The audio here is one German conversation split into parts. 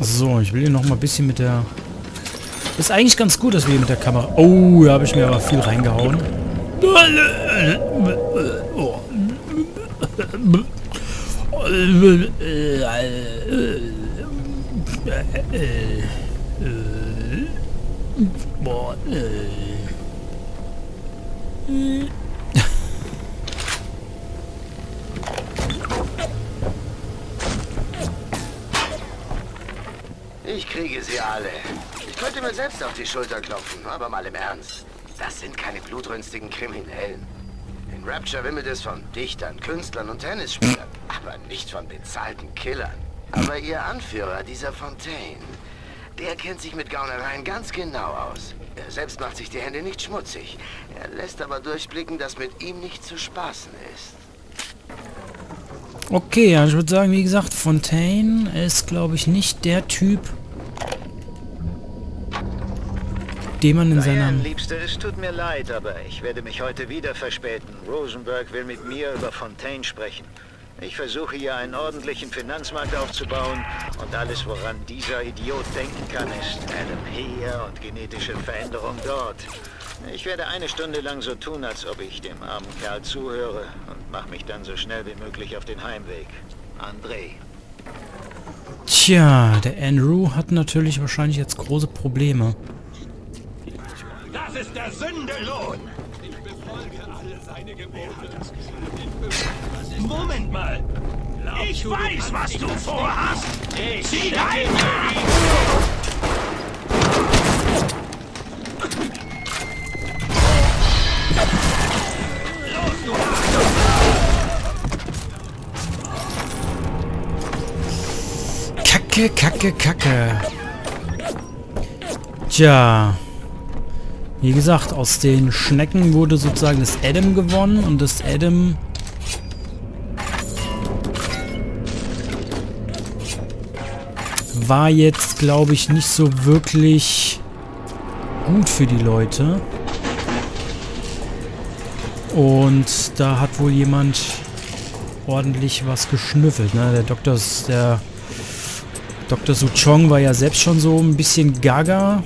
So, ich will hier noch mal ein bisschen mit der... Ist eigentlich ganz gut, dass wir hier mit der Kamera... Oh, da habe ich mir aber viel reingehauen. Boah, Ich kriege sie alle. Ich könnte mir selbst auf die Schulter klopfen, aber mal im Ernst. Das sind keine blutrünstigen Kriminellen. In Rapture wimmelt es von Dichtern, Künstlern und Tennisspielern, aber nicht von bezahlten Killern. Aber ihr Anführer, dieser Fontaine, der kennt sich mit Gaunereien ganz genau aus. Er selbst macht sich die Hände nicht schmutzig. Er lässt aber durchblicken, dass mit ihm nicht zu spaßen ist. Okay, ja, ich würde sagen, wie gesagt, Fontaine ist, glaube ich, nicht der Typ, den man in seiner... Diane, Liebste, es tut mir leid, aber ich werde mich heute wieder verspäten. Rosenberg will mit mir über Fontaine sprechen. Ich versuche hier einen ordentlichen Finanzmarkt aufzubauen und alles, woran dieser Idiot denken kann, ist Adam hier und genetische Veränderung dort. Ich werde eine Stunde lang so tun, als ob ich dem armen Kerl zuhöre und mache mich dann so schnell wie möglich auf den Heimweg. André. Tja, der Andrew hat natürlich wahrscheinlich jetzt große Probleme. Ist der Sündelohn! Ich befolge alle seine Gebote. Moment mal! Ich weiß, was du vorhast! Zieh dein! Kacke, kacke, kacke. Tja. Wie gesagt, aus den Schnecken wurde sozusagen das Adam gewonnen und das Adam war jetzt, glaube ich, nicht so wirklich gut für die Leute. Und da hat wohl jemand ordentlich was geschnüffelt. Ne? Der Dr. der Dr. Suchong war ja selbst schon so ein bisschen gaga.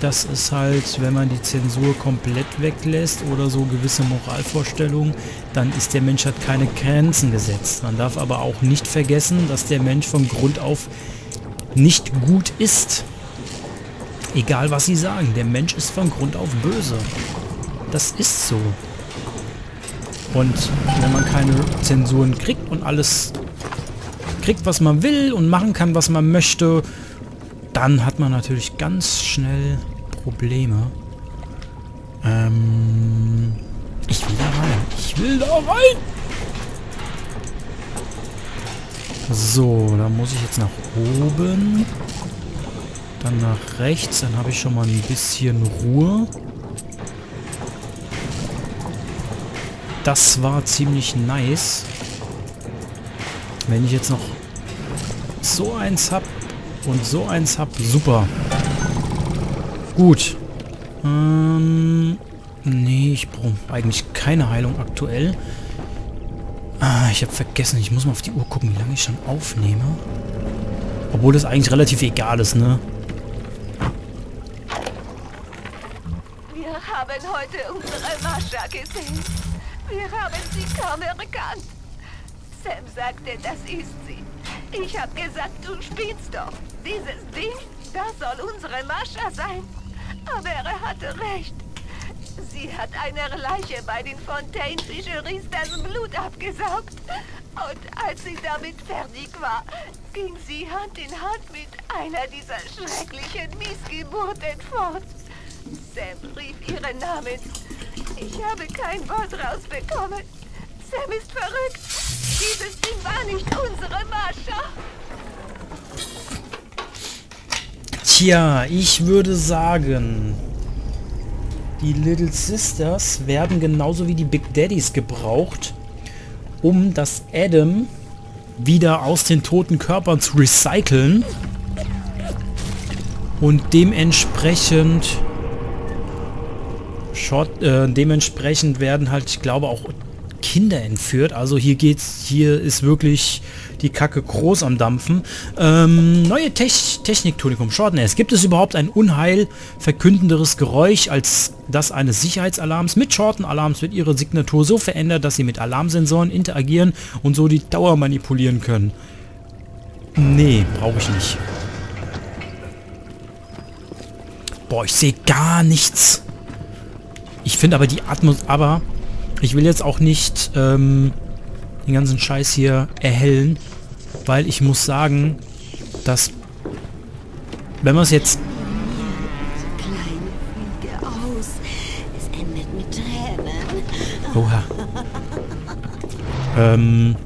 Das ist halt, wenn man die Zensur komplett weglässt oder so gewisse Moralvorstellungen, dann ist der Mensch hat keine Grenzen gesetzt. Man darf aber auch nicht vergessen, dass der Mensch von Grund auf nicht gut ist. Egal was sie sagen, der Mensch ist von Grund auf böse. Das ist so. Und wenn man keine Zensuren kriegt und alles kriegt, was man will und machen kann, was man möchte, dann hat man natürlich ganz schnell Probleme. Ähm, ich will da rein. Ich will da rein. So, dann muss ich jetzt nach oben. Dann nach rechts. Dann habe ich schon mal ein bisschen Ruhe. Das war ziemlich nice. Wenn ich jetzt noch so eins habe und so eins habe, super. Gut. Ähm, nee, ich brauche eigentlich keine Heilung aktuell. Ah, ich habe vergessen, ich muss mal auf die Uhr gucken, wie lange ich schon aufnehme. Obwohl das eigentlich relativ egal ist, ne? Wir haben heute unsere Mascha gesehen. Wir haben sie kaum erkannt. Sam sagte, das ist sie. Ich habe gesagt, du spielst doch. Dieses Ding, das soll unsere Mascha sein. Aber er hatte recht. Sie hat einer Leiche bei den Fontaine Fischeries das Blut abgesaugt. Und als sie damit fertig war, ging sie Hand in Hand mit einer dieser schrecklichen Missgeburten fort. Sam rief ihren Namen. Ich habe kein Wort rausbekommen. Sam ist verrückt. Dieses Ding war nicht unsere Mascha. Tja, ich würde sagen, die Little Sisters werden genauso wie die Big Daddies gebraucht, um das Adam wieder aus den toten Körpern zu recyceln. Und dementsprechend Short, äh, dementsprechend werden halt, ich glaube, auch Kinder entführt. Also hier geht's, hier ist wirklich die Kacke groß am Dampfen. Ähm, neue Tech Technik, Tonikum Shortness. Gibt es überhaupt ein Unheil verkündenderes Geräusch als das eines Sicherheitsalarms? Mit Shorten-Alarms wird ihre Signatur so verändert, dass sie mit Alarmsensoren interagieren und so die Dauer manipulieren können. Nee, brauche ich nicht. Boah, ich sehe gar nichts. Ich finde aber die Atmos... Aber ich will jetzt auch nicht ähm, den ganzen Scheiß hier erhellen, weil ich muss sagen, dass wenn man es jetzt... Oha. ähm...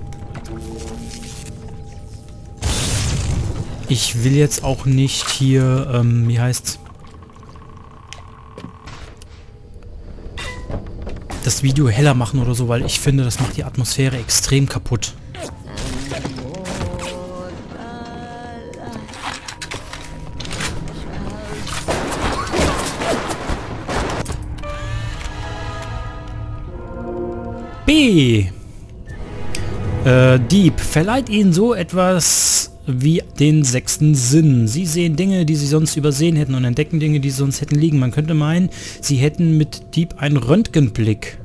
Ich will jetzt auch nicht hier, ähm, wie heißt's? Das Video heller machen oder so, weil ich finde, das macht die Atmosphäre extrem kaputt. B. Äh, Dieb verleiht ihnen so etwas wie den sechsten Sinn. Sie sehen Dinge, die sie sonst übersehen hätten und entdecken Dinge, die sie sonst hätten liegen. Man könnte meinen, sie hätten mit Dieb einen Röntgenblick.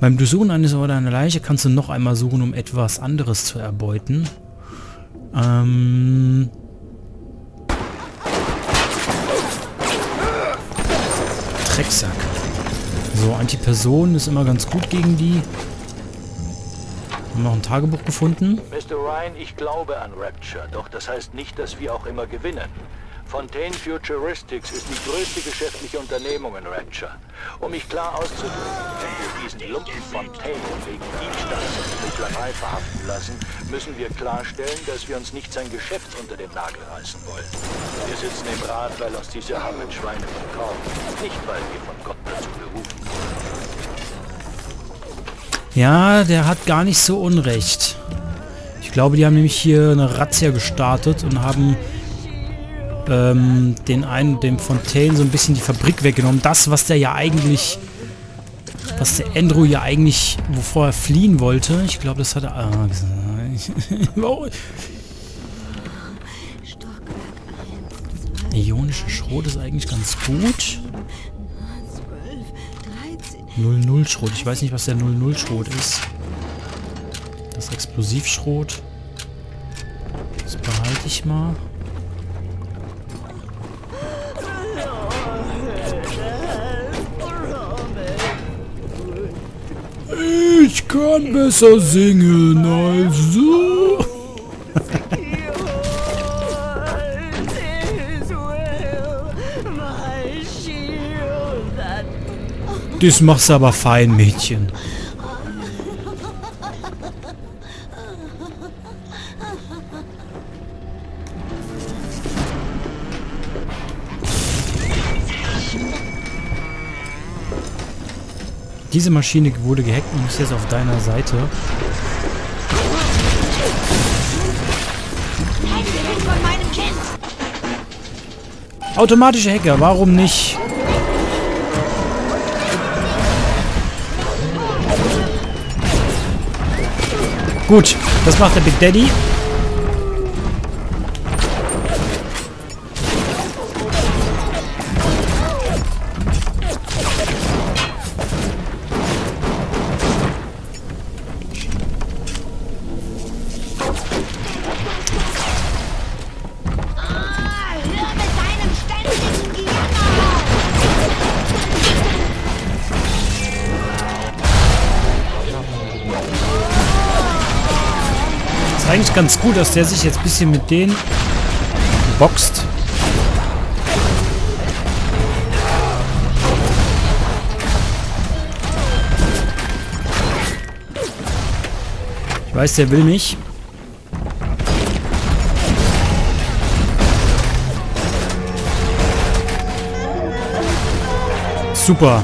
Beim Durchsuchen eines oder einer Leiche kannst du noch einmal suchen, um etwas anderes zu erbeuten. Ähm... Drecksack. So, Antiperson ist immer ganz gut gegen die. Haben noch ein Tagebuch gefunden. Mr. Ryan, ich glaube an Rapture, doch das heißt nicht, dass wir auch immer gewinnen. Fontaine Futuristics ist die größte geschäftliche Unternehmung in Rapture. Um mich klar auszudrücken, wenn wir diesen Lumpen Fontaine wegen Diebstahls und Schmugglerei verhaften lassen, müssen wir klarstellen, dass wir uns nicht sein Geschäft unter den Nagel reißen wollen. Wir sitzen im Rat, weil uns diese armen Schweine verkaufen, nicht weil wir von Gott dazu berufen ja, der hat gar nicht so Unrecht. Ich glaube, die haben nämlich hier eine Razzia gestartet und haben ähm, den einen, dem Fontaine, so ein bisschen die Fabrik weggenommen. Das, was der ja eigentlich, was der Andrew ja eigentlich, wovor er fliehen wollte. Ich glaube, das hat er... Ah, Ionische Schrot ist eigentlich ganz gut. 00 Schrot. Ich weiß nicht, was der 00 Schrot ist. Das Explosivschrot. Das behalte ich mal. Ich kann besser singen als so. Das machst du aber fein, Mädchen. Diese Maschine wurde gehackt und ist jetzt auf deiner Seite. Automatische Hacker, warum nicht? Gut, das macht der Big Daddy. Ganz gut, dass der sich jetzt ein bisschen mit denen boxt. Ich weiß, der will mich. Super.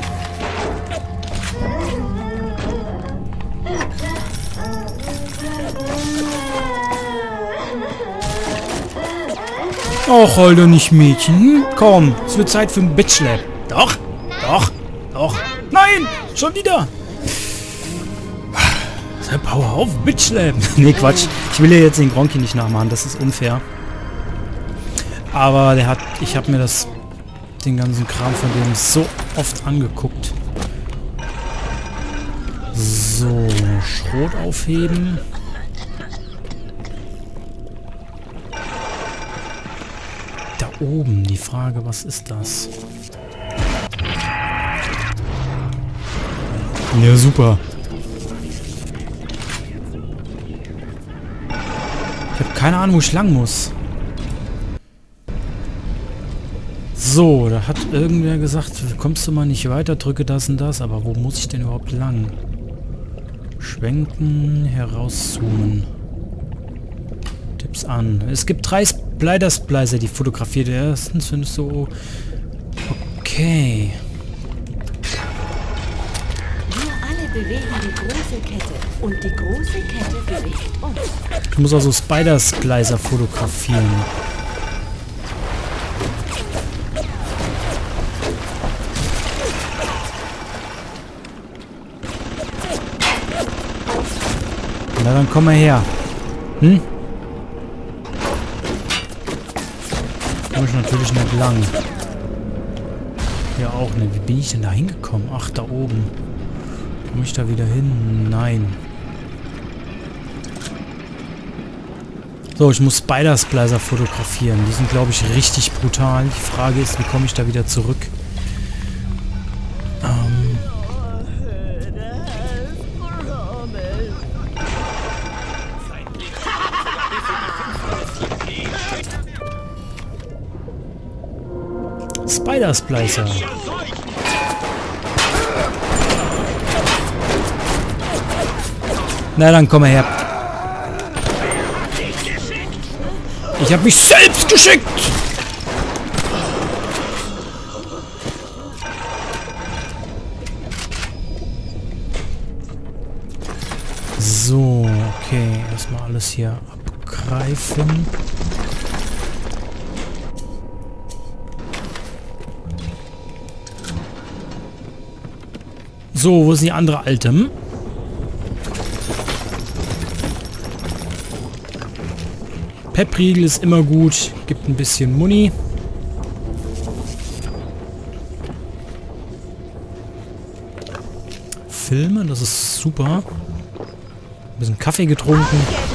Heul doch nicht, Mädchen. Hm? Komm, es wird Zeit für ein Bettschlepp. Doch, doch, doch. Nein, schon wieder. Hau auf, mitschleppen. nee, Quatsch. Ich will ja jetzt den Gronki nicht nachmachen, das ist unfair. Aber der hat, ich habe mir das, den ganzen Kram von dem so oft angeguckt. So, Schrot aufheben. Oben, die Frage, was ist das? Ja, super. Ich habe keine Ahnung, wo ich lang muss. So, da hat irgendwer gesagt, kommst du mal nicht weiter, drücke das und das. Aber wo muss ich denn überhaupt lang? Schwenken, herauszoomen. Tipps an. Es gibt drei Splider-Splicer, die fotografiert. Erstens findest du... Okay. Wir alle bewegen die große Kette und die große Kette bewegt uns. Ich muss also Spider-Splicer fotografieren. Na dann komm mal her. Hm? Komm ich natürlich nicht lang. Ja auch nicht. Wie bin ich denn da hingekommen? Ach, da oben. Komme ich da wieder hin? Nein. So, ich muss Spider-Splicer fotografieren. Die sind, glaube ich, richtig brutal. Die Frage ist, wie komme ich da wieder zurück? Spider-Splicer. Na dann komm her. Ich habe mich selbst geschickt. So, okay. Erstmal alles hier abgreifen. So, wo ist die andere Alte? Peppriegel ist immer gut. Gibt ein bisschen Muni. Filme, das ist super. Ein bisschen Kaffee getrunken.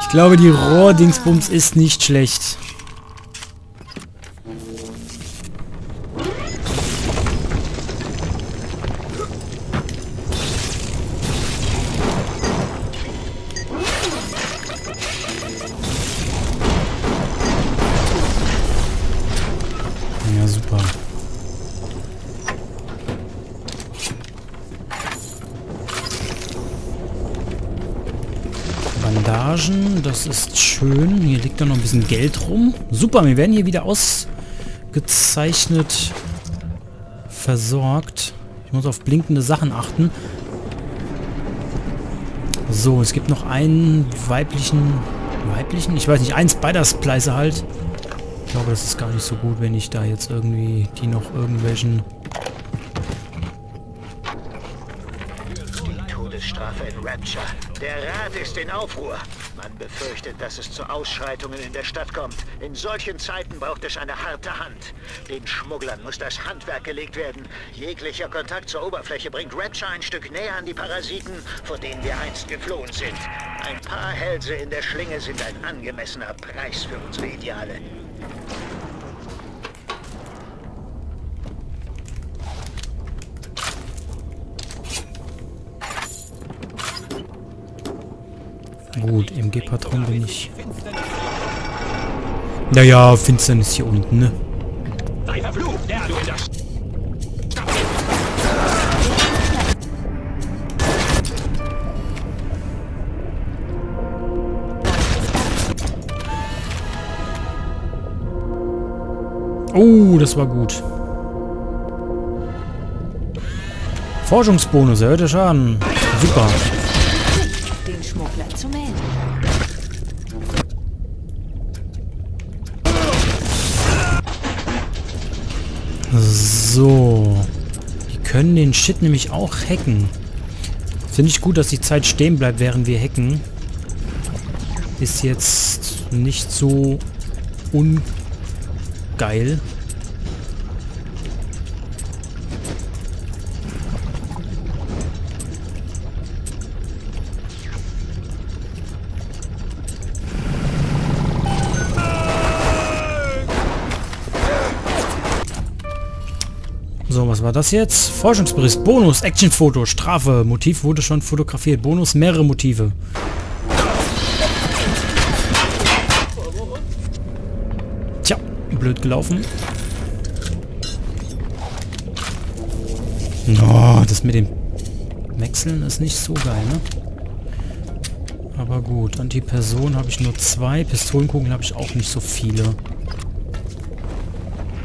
Ich glaube, die Rohrdingsbums ist nicht schlecht. Liegt da noch ein bisschen Geld rum. Super, wir werden hier wieder ausgezeichnet versorgt. Ich muss auf blinkende Sachen achten. So, es gibt noch einen weiblichen... Weiblichen? Ich weiß nicht, einen Spider-Splicer halt. Ich glaube, das ist gar nicht so gut, wenn ich da jetzt irgendwie die noch irgendwelchen... Die Todesstrafe in Rapture. Der Rat ist in Aufruhr. Man befürchtet, dass es zu Ausschreitungen in der Stadt kommt. In solchen Zeiten braucht es eine harte Hand. Den Schmugglern muss das Handwerk gelegt werden. Jeglicher Kontakt zur Oberfläche bringt Rapture ein Stück näher an die Parasiten, vor denen wir einst geflohen sind. Ein paar Hälse in der Schlinge sind ein angemessener Preis für unsere Ideale. Gut, MG-Patron bin ich... Naja, Finsternis hier unten, ne? Oh, das war gut. Forschungsbonus, erhöhter Schaden. Super. So. Die können den Shit nämlich auch hacken. Finde ich gut, dass die Zeit stehen bleibt, während wir hacken. Ist jetzt nicht so ungeil. Was war das jetzt? Forschungsbericht, Bonus, Actionfoto, Strafe, Motiv wurde schon fotografiert, Bonus, mehrere Motive. Tja, blöd gelaufen. Oh, das mit dem Wechseln ist nicht so geil, ne? Aber gut, Antiperson habe ich nur zwei, Pistolenkugeln habe ich auch nicht so viele.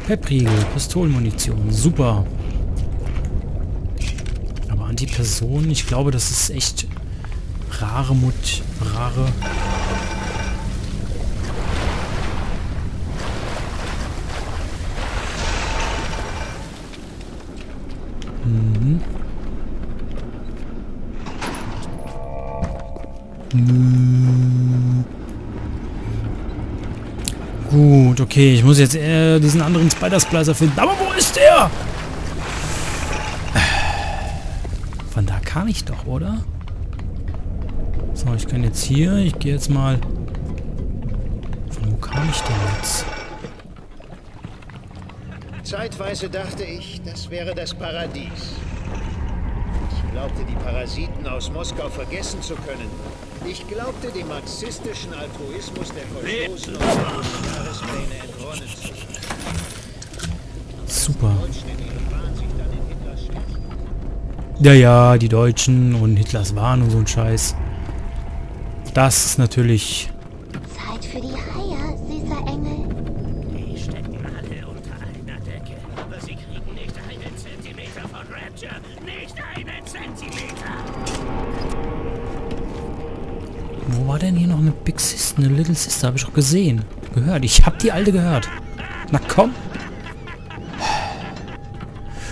Peppriegel, Pistolenmunition, super. Aber Antiperson, ich glaube, das ist echt rare Mut, rare. Mhm. Mhm. Gut, okay, ich muss jetzt äh, diesen anderen Spider-Splicer finden. Aber wo ist der? Kam ich doch, oder? So, ich kann jetzt hier, ich gehe jetzt mal... Von wo kam ich denn jetzt? Zeitweise dachte ich, das wäre das Paradies. Ich glaubte, die Parasiten aus Moskau vergessen zu können. Ich glaubte, dem marxistischen Altruismus der Verstoßenen und Jahrespläne entronnen zu sein. Super. Ja, ja, die Deutschen und Hitlers Wahn und so ein Scheiß. Das ist natürlich... Zeit für die Haie, süßer Engel. Die stecken alle unter einer Decke. Aber sie kriegen nicht einen Zentimeter von Rapture. Nicht einen Zentimeter. Wo war denn hier noch eine Big Sister, eine Little Sister? Habe ich auch gesehen. Gehört. Ich habe die alte gehört. Na komm.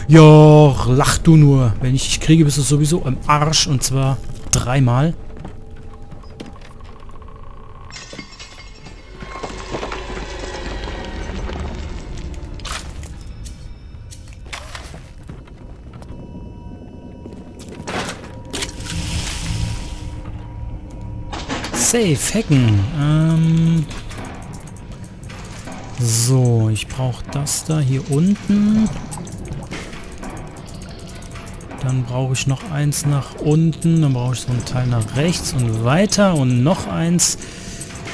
Joch, lach du nur. Wenn ich dich kriege, bist du sowieso im Arsch. Und zwar dreimal. Safe, hacken. Ähm so, ich brauche das da hier unten. Dann brauche ich noch eins nach unten. Dann brauche ich so ein Teil nach rechts und weiter. Und noch eins.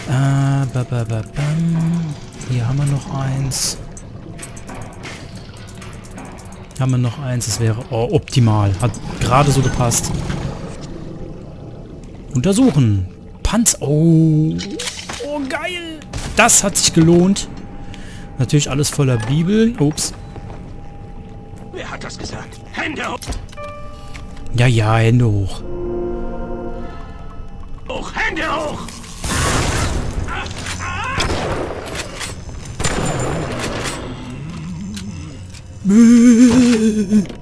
Äh, ba, ba, ba. Hier haben wir noch eins. Haben wir noch eins. Das wäre oh, optimal. Hat gerade so gepasst. Untersuchen. Panzer. Oh. Oh, geil. Das hat sich gelohnt. Natürlich alles voller Bibeln. Ups. Wer hat das gesagt? Hände hoch! Ja, ja, Hände hoch. hoch! Hände hoch!